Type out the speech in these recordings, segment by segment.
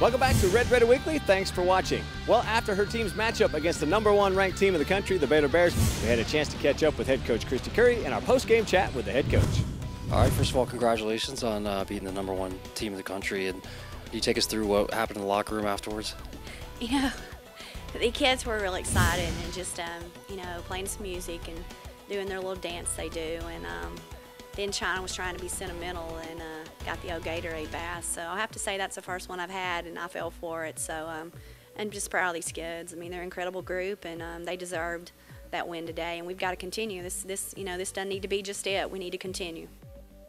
Welcome back to Red Raider Weekly. Thanks for watching. Well, after her team's matchup against the number one ranked team in the country, the Baylor Bears, we had a chance to catch up with head coach Kristy Curry in our post-game chat with the head coach. All right, first of all, congratulations on uh, beating the number one team in the country. And you take us through what happened in the locker room afterwards? You know, the kids were really excited and just, um, you know, playing some music and doing their little dance they do. And um, then Chynna was trying to be sentimental and uh, got the old Gatorade bath. So I have to say that's the first one I've had, and I fell for it. So um, I'm just proud of these kids. I mean, they're an incredible group, and um, they deserved that win today. And we've got to continue. This, this, you know, this doesn't need to be just it. We need to continue.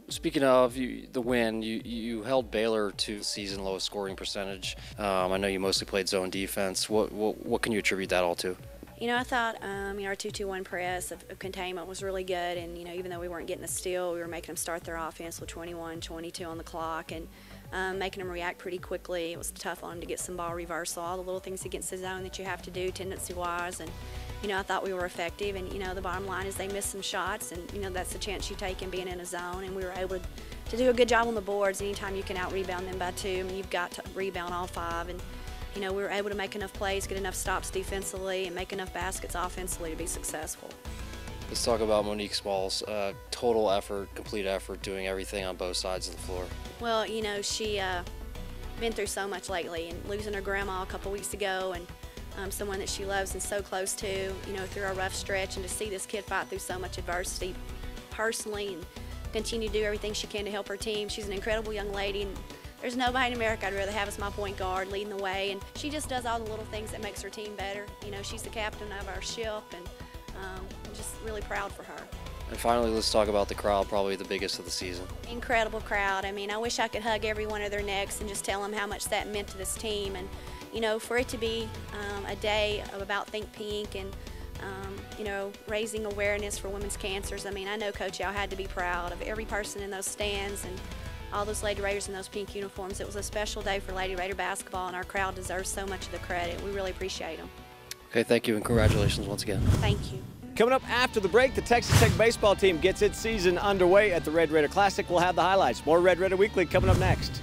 Speaking of you, the win, you, you held Baylor to season lowest scoring percentage. Um, I know you mostly played zone defense. What, what, what can you attribute that all to? You know, I thought um, you know our two-two-one press of, of, containment was really good, and you know even though we weren't getting a steal, we were making them start their offense with 21, 22 on the clock, and um, making them react pretty quickly. It was tough on them to get some ball reversal, all the little things against the zone that you have to do tendency-wise, and you know I thought we were effective. And you know the bottom line is they missed some shots, and you know that's the chance you take in being in a zone, and we were able to, to do a good job on the boards. Anytime you can out-rebound them by two, I mean, you've got to rebound all five, and you know, we were able to make enough plays, get enough stops defensively, and make enough baskets offensively to be successful. Let's talk about Monique Smalls. Uh, total effort, complete effort, doing everything on both sides of the floor. Well, you know, she uh, been through so much lately, and losing her grandma a couple weeks ago, and um, someone that she loves and so close to, you know, through a rough stretch, and to see this kid fight through so much adversity personally and continue to do everything she can to help her team. She's an incredible young lady, and there's nobody in America I'd rather have as my point guard leading the way, and she just does all the little things that makes her team better. You know, she's the captain of our ship, and um, I'm just really proud for her. And finally, let's talk about the crowd, probably the biggest of the season. Incredible crowd. I mean, I wish I could hug every one of their necks and just tell them how much that meant to this team. And, you know, for it to be um, a day of about Think Pink and, um, you know, raising awareness for women's cancers, I mean, I know Coach Yow had to be proud of every person in those stands and all those Lady Raiders in those pink uniforms. It was a special day for Lady Raider basketball, and our crowd deserves so much of the credit. We really appreciate them. Okay, thank you, and congratulations once again. Thank you. Coming up after the break, the Texas Tech baseball team gets its season underway at the Red Raider Classic. We'll have the highlights. More Red Raider Weekly coming up next.